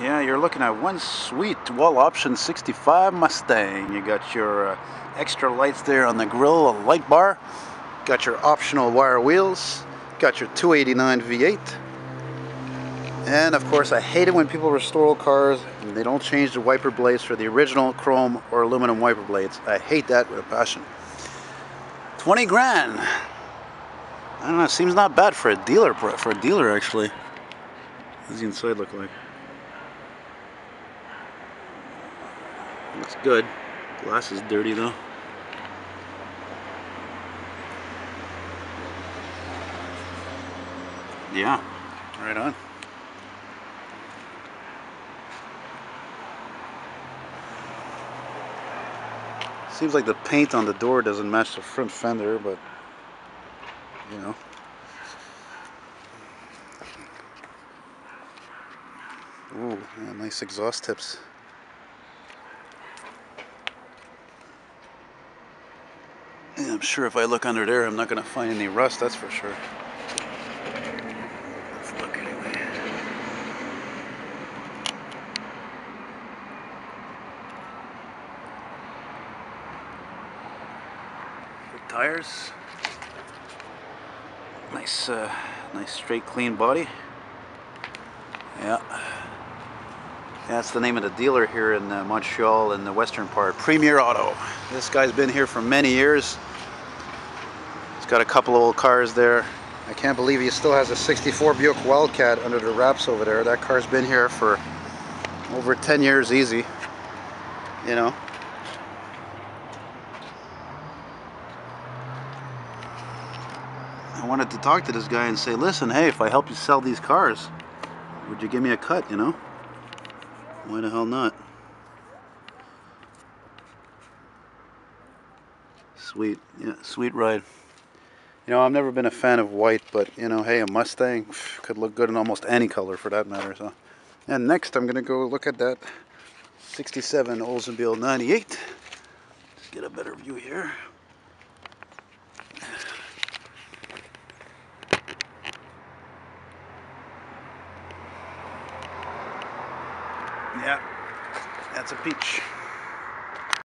Yeah, you're looking at one sweet dual option 65 Mustang. You got your uh, extra lights there on the grill, a light bar. Got your optional wire wheels. Got your 289 V8. And of course, I hate it when people restore old cars and they don't change the wiper blades for the original chrome or aluminum wiper blades. I hate that with a passion. 20 grand. I don't know, it seems not bad for a dealer, for a dealer actually. What does the inside look like? Looks good. Glass is dirty though. Yeah, right on. Seems like the paint on the door doesn't match the front fender, but you know. Ooh, yeah, nice exhaust tips. Yeah, I'm sure if I look under there, I'm not going to find any rust, that's for sure. Let's look anyway. Tires. Nice, uh, nice straight, clean body. Yeah. That's the name of the dealer here in uh, Montreal in the western part. Premier Auto. This guy's been here for many years. He's got a couple of old cars there. I can't believe he still has a 64 Buick Wildcat under the wraps over there. That car's been here for over 10 years easy. You know. I wanted to talk to this guy and say, listen, hey, if I help you sell these cars, would you give me a cut, you know? Why the hell not? Sweet, yeah, sweet ride. You know, I've never been a fan of white, but you know, hey, a Mustang could look good in almost any color for that matter. So, and next I'm gonna go look at that 67 Oldsmobile 98. Let's get a better view here. Yeah, that's a peach.